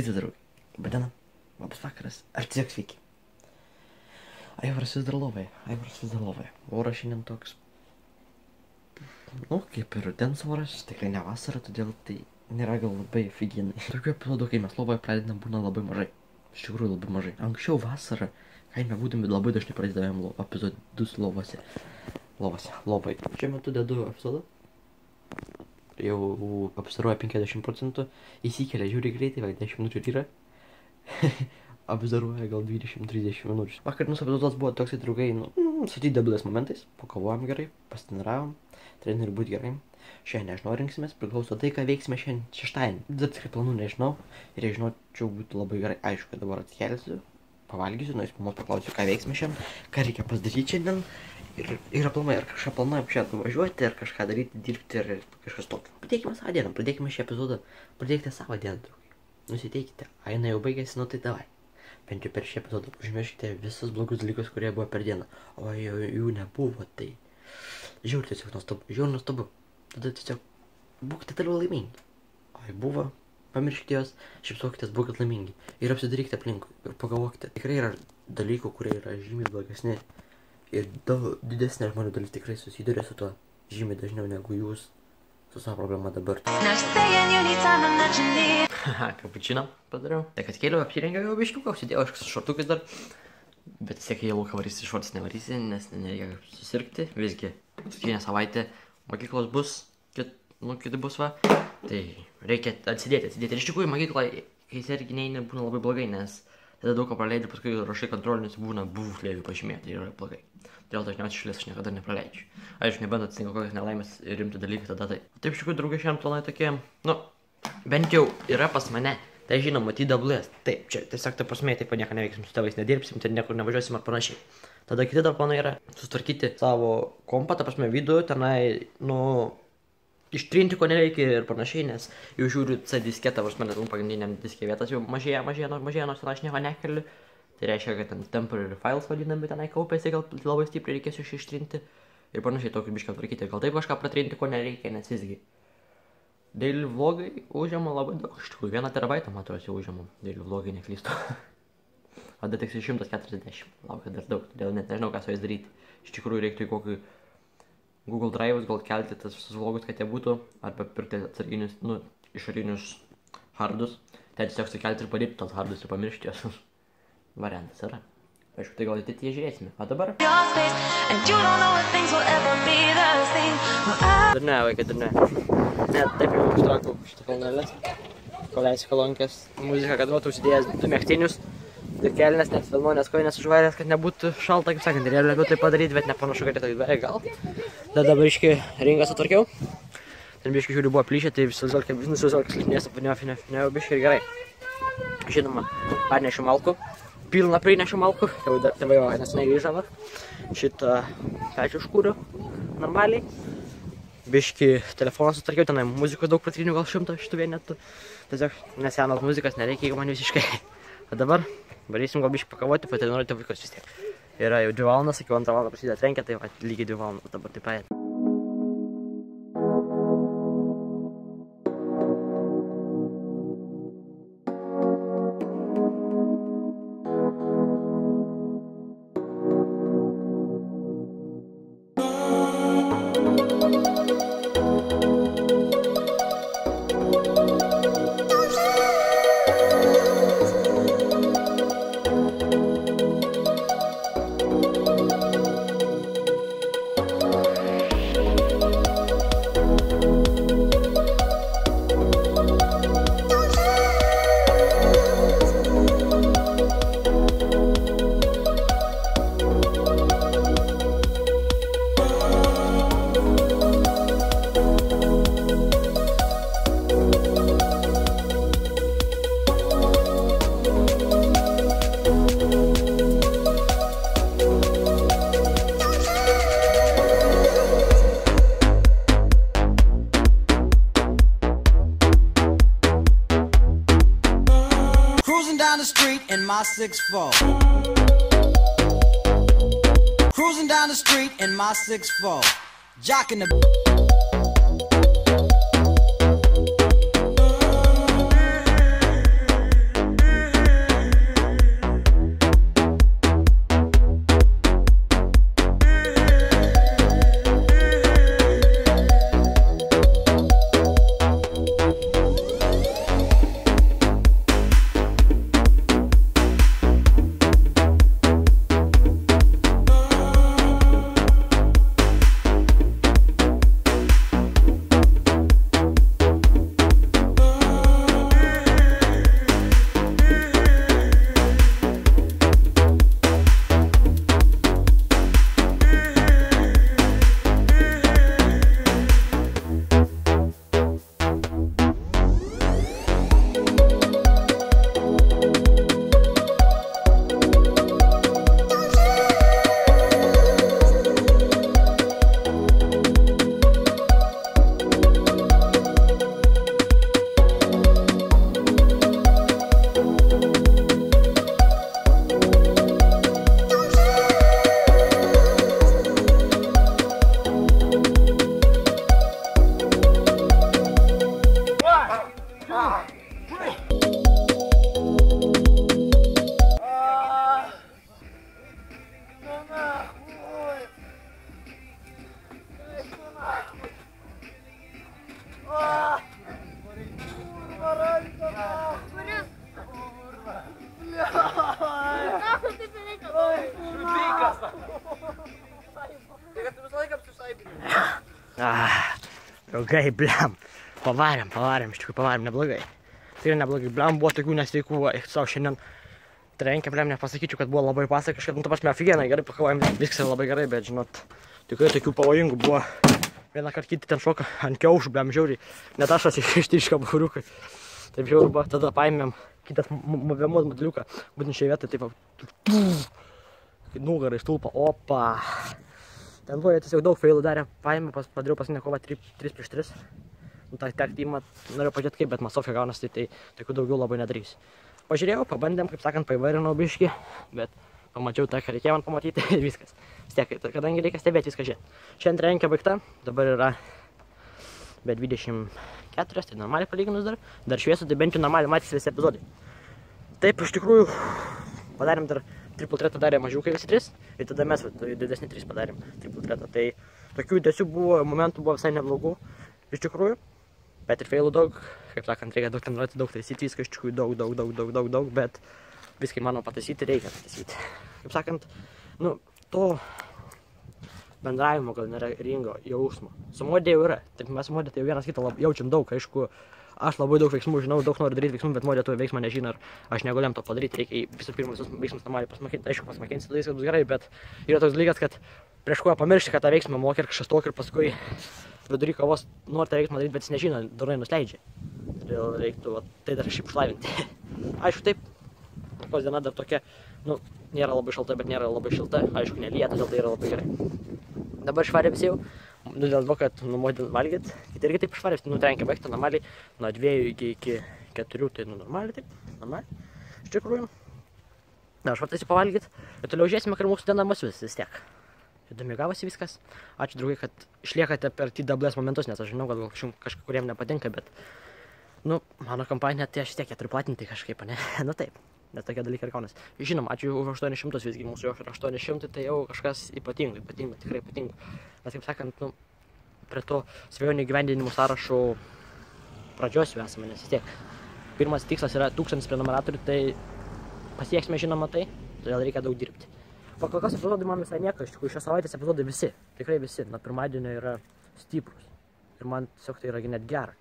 Rytas, draugai. Labadiena. Labas vakaras. Ar tiesiog sveiki. Aivaras vis dar lovoje. Aivaras vis dar lovoje. Oras šiandien toks. Nu, kaip ir rudens oras, tikrai ne vasara, todėl tai nėra gal labai figinai. Tokių epizodų, kai mes lovoje pradedam, būna labai mažai. Iš tikrųjų labai mažai. Anksčiau vasarą, kaime būdami labai dažnai pradedavėm lo, epizodus lovose. Lovose, lovai. Šiuo metu dedu epizodą. Jau apsiruoja 50 procentų. Įsikelia, žiūri greitai, va 10 minučių yra. apsidaruoja gal 20-30 minučių. Vakar mūsų epizodas buvo toksai draugai, nu, su didelės momentais, pakovojom gerai, pasinaravom, treneriui būti gerai. Šiandien nežinau, rinksimės, priklauso tai, ką veiksime šiandien šeštadienį. Dar tikrai planų nežinau ir jei žinočiau, būtų labai gerai. Aišku, kad dabar atkelsiu, pavalgysiu, nueisiu mamos paklausiu, ką veiksime šiandien, ką reikia pasidaryti šiandien. Ir, ir aplamai, ar kažką planuojam čia nuvažiuoti, ar kažką daryti, dirbti, ar kažkas tokio. Pradėkime savo dieną, pradėkime šį epizodą, pradėkite savo dieną, draugai. Nusiteikite, aina jau baigėsi, nu tai davai. Bent jau per šį epizodą užmirškite visus blogus dalykus, kurie buvo per dieną. O jau jų nebuvo, tai žiūri tiesiog nuostabu, žiūri nuostabu. Tada tiesiog būkite toliau laimingi. O jei buvo, pamirškite juos, šipsokitės, būkite laimingi. Ir apsidarykite aplinkui. Ir pagalvokite, tikrai yra dalykų, kurie yra žymiai blogesni. Ir daug didesnė žmonių dalis tikrai susiduria su tuo žymiai dažniau negu jūs su savo problema dabar. Haha, kapučino padariau. Tai kad kėliau, apsirengiau jau biškiuką, užsidėjau aš šortukai dar. Bet tiek į lauką varysi šortus nevarysi, nes nereikia susirgti. Visgi, paskutinė savaitė mokyklos bus, kit, nu, kiti bus va. Tai reikia atsidėti, atsidėti. Ir iš tikrųjų mokykla, kai sergi neina, būna labai blogai, nes tada daug ką praleidži, paskui rašai kontrolinius, būna būklėvių pažymėti, tai yra blogai. Todėl dažniausiai šalies aš niekada nepraleidžiu. Aišku, nebent atsitinka kokios nelaimės ir rimti dalykai, tada tai. Taip, iš tikrųjų, draugai šiandien planai tokie, nu, bent jau yra pas mane. Tai žinoma, TWS. Taip, čia tiesiog ta prasme, taip nieko neveiksim su tėvais, nedirbsim, ten niekur nevažiuosim ar panašiai. Tada kiti dar planai yra sutvarkyti savo kompą, ta prasme, vidų, tenai, nu, ištrinti ko nereikia ir panašiai, nes jau žiūriu C disketą, vos mane, nu, pagrindiniam diskė vietas jau mažėja, mažėja, mažėja, nors ten aš nieko nekeliu. Tai reiškia, kad ten temporary files vadinami tenai kaupėsi, gal labai stipriai reikės iš ištrinti. Ir panašiai tokį bišką tvarkyti, gal taip kažką pratrinti, ko nereikia, nes visgi. Daily vlogai užima labai daug, iš tikrųjų, vieną terabaitą, atrodo, jau užima. Daily vlogai neklystu. o dar tik 140, laukia dar daug, todėl net nežinau, ką su jais daryti. Iš tikrųjų, reiktų į kokį Google Drive'us gal kelti tas visus vlogus, kad jie būtų, arba pirkti atsarginius, nu, išorinius hardus. Ten tiesiog sukelti ir padėti tos hardus ir pamiršti juos. Variantas yra. Aišku, tai gal ateityje žiūrėsime. O dabar? Dar ne, vaikai, dar ne. Net taip jau užtraukiau šitą kalnelės. Kol leisiu kolonkės muziką, kad būtų užsidėjęs du mėgstinius. Kelnes, nes vilnonės koinės užvaręs, kad nebūtų šalta, kaip sakant, ir jie labiau tai padaryti, bet nepanašu, kad tai įdvėrė gal. Tada dabar iški ringą sutvarkiau. Ten biški žiūriu buvo plyšę, tai visas gal kaip visas gal slidinės, finio, finio, biški ir gerai. Žinoma, parnešiu malku. Pilną prinešiu malku, tėvai jau nesenai grįžo, va. Šitą pečių užkūriu normaliai. Biški telefoną sutvarkiau, tenai muzikos daug pratrinių, gal šimto šitų vienetų. Tiesiog nesenos muzikas nereikia, jeigu man visiškai. O dabar varysim gal biški pakavoti, patreniruoti vaikus vis tiek. Yra jau 2 valandas, sakiau, 2 valandą prasideda trenkia, tai va, lygiai 2 valandas dabar taip pat. 6'4. Cruising down the street in my 6'4. Jocking the. Draugai, blem. Pavarėm, pavarėm, iš tikrųjų pavarėm neblogai. Tai neblogai, blem, buvo tokių nesveikų, savo šiandien trenkė, blem, nepasakyčiau, kad buvo labai pasakiška, nu, ta prasme, aфиgenai, gerai pakovojom, viskas yra labai gerai, bet, žinot, tikrai tokių pavojingų buvo. Vieną kartą kiti ten šoka ant kiaušų, blem, žiauriai, net aš atsišti iš kaburiukai. Taip žiauriai buvo, tada paėmėm kitas moviamos modeliuką, būtent šioje vietoje, taip, nugarą iš tulpą, opa. Ten buvo tiesiog daug failų darė, paėmė, pas, padariau paskutinę kovą 3 prieš 3. Nu, tą tek teamą norėjau pažiūrėti kaip, bet Masofė gaunasi, tai, tai tokių daugiau labai nedarys. Pažiūrėjau, pabandėm, kaip sakant, paivarinau biški, bet pamačiau tą, ką reikėjo man pamatyti ir viskas. Vis tiek, tai kadangi reikia stebėti viską žiūrėti. Šiandien trenkė baigta, dabar yra be 24, tai normaliai palyginus dar. Dar šviesų, tai bent jau normaliai matys visi epizodai. Taip, iš tikrųjų, padarėm dar triple threatą darė mažiau kaip visi tris ir tada mes didesnį tris padarėm triple threatą. Tai tokių judesių buvo, momentų buvo visai neblogų, iš tikrųjų. Bet ir failų daug, kaip sakant, reikia daug treniruoti, daug taisyti, viską iš tikrųjų daug, daug, daug, daug, daug, daug, bet viską įmanoma pataisyti, reikia pataisyti. Kaip sakant, nu, to bendravimo gal nėra ringo jausmo. Su modė jau yra, taip mes modė tai jau vienas kitą lab, jaučiam daug, aišku, aš labai daug veiksmų žinau, daug noriu daryti veiksmų, bet modė to veiksmą nežino ir aš negaliu jam to padaryti, reikia visų pirma visus veiksmus normaliai pasmakinti, aišku, pasmakinti, tada viskas bus gerai, bet yra toks dalykas, kad prieš kuo pamiršti, kad tą veiksmą moki ir kažkas tokio ir paskui vidury kovos nori tą veiksmą daryti, bet jis nežino, darai nusleidžia. Todėl reiktų va, tai dar šiaip šlavinti. aišku, taip, tos diena dar tokia, nu, nėra labai šalta, bet nėra labai šilta, aišku, nelyja, todėl tai yra labai gerai. Dabar švarė visi jau, nu, dėl to, kad numodė valgyt, kiti irgi taip švarė, nutrenkė baigti normaliai, nuo dviejų iki, iki keturių, tai nu, normaliai taip, normaliai, iš tikrųjų. Na, aš vartasiu pavalgyti ir toliau žiūrėsime, kad mūsų diena mus vis, vis tiek. Įdomi gavosi viskas. Ačiū draugai, kad išliekate per TWS momentus, nes aš žinau, kad gal kažkuriem nepatinka, bet, nu, mano kompanija, tai aš tiek ją turiu platinti kažkaip, ne? nu taip, nes tokie dalykai ir kaunas. Žinoma, ačiū už 800 visgi, mūsų jau yra 800, tai jau kažkas ypatingo, ypatingo, tikrai ypatingo. Nes kaip sakant, nu, prie to svajonių gyvendinimo sąrašo pradžios jau esame, nes vis tiek. Pirmas tikslas yra 1000 prenumeratorių, tai pasieksime žinoma tai, todėl reikia daug dirbti. O kol kas epizodai man visai nieko, iš tikrųjų šios savaitės epizodai visi, tikrai visi, nuo pirmadienio yra stiprus. Ir man tiesiog tai yra net gera.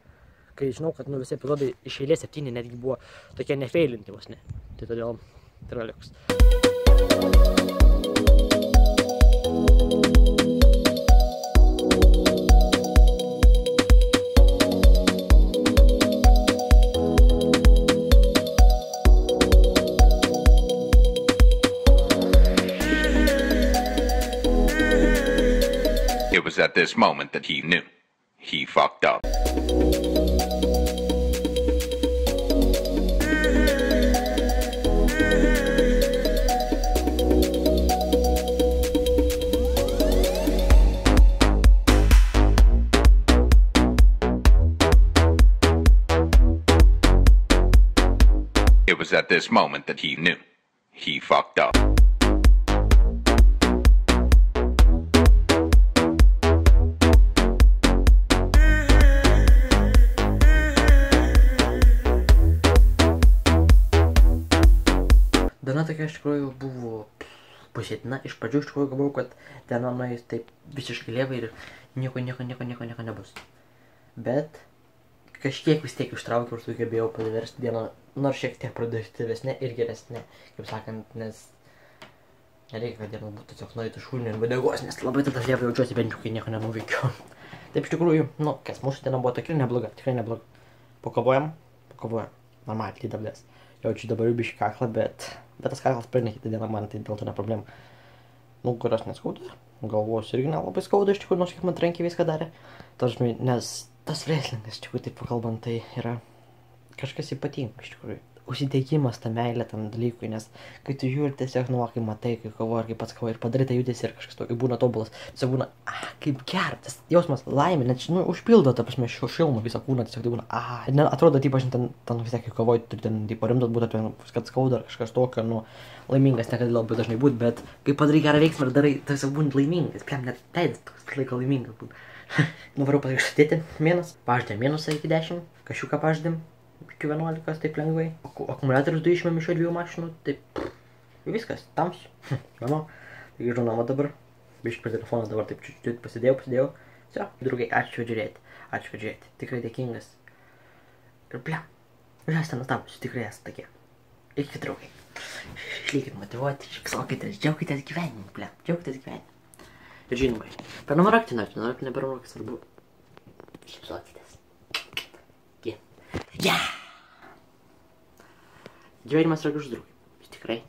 Kai žinau, kad nu, visi epizodai iš eilės septyni netgi buvo tokie nefeilinti vos ne. Tai todėl tai yra liuks. It was at this moment that he knew. He fucked up. It was at this moment that he knew. He fucked up. Tokia iš tikrųjų buvo pusėtina. Iš pradžių iš tikrųjų galvojau, kad diena nueis taip visiškai lievai ir nieko, nieko, nieko, nieko, nieko nebus. Bet kažkiek vis tiek ištraukiau ir sugebėjau paversti dieną nors šiek tiek produktyvesnė ir geresnė, kaip sakant, nes nereikia, kad diena būtų tiesiog nueiti šūnį ir vadegos, nes labai tada lievai jaučiuosi bent jau, kai nieko nenuveikiau. Taip iš tikrųjų, nu, kas mūsų diena buvo tikrai nebloga, tikrai nebloga. Pakovojam, pakovojam, normaliai, tai dablės. Jaučiu dabar jau biškį kaklą, bet, bet tas kaklas praeina kitą dieną man, tai dėl to ne problema. Nugaros neskauda, galvos irgi nelabai skauda, iš tikrųjų, nors kiek man trenkė viską darė. Žinai, nes tas wrestlingas, iš tikrųjų, taip pakalbant, tai yra kažkas ypatingo, iš tikrųjų. užsidėgymas tą meilę tam dalykui, nes kai tu žiūri tiesiog, nu, kai matai, kai kovoji, kai pats kovoji ir padarai tą judesį ir kažkas tokio būna tobulas, tiesiog būna, ah, kaip geras, jausmas laimė, net, nu, užpildo, ta prasme, šio šilmo visą kūną, tiesiog tai būna, ah, net atrodo, taip, aš ten, ten vis tiek, kai kovoji, turi ten, taip, rimtas būtų, ten, kad skauda ar kažkas tokio, nu, laimingas, negali labai dažnai būti, bet kai padarai gerą veiksmą ir darai, tai tiesiog būni laimingas, pliam, net veidas toks laiką laimingas būna. Nuvariau pakrikštyti minus, paždėm minusą iki 10, kažkiuką paždėm iki 11, taip lengvai. Aku- Akumuliatorius du išmėm iš dviejų mašinų, taip viskas, tamsu. Tai grįžau namo dabar, biškai prie telefono dabar taip čiut pasidėjau, pasidėjau. Sio, draugai, ačiū žiūrėti, ačiū žiūrėti, tikrai dėkingas. Ir ble, jūs esate nuostabus, tikrai esate tokie. Iki draugai. Išlikit motivuoti, šypsokitės, džiaukitės gyvenimu, ble, džiaukitės gyvenimu. Ir žinoma, prenumeruokite, norite, norite, neprenumeruokite, svarbu. Šypsokitės. Jie. Yeah. Gyvenimas yra gražus draugai. Jis tikrai yra.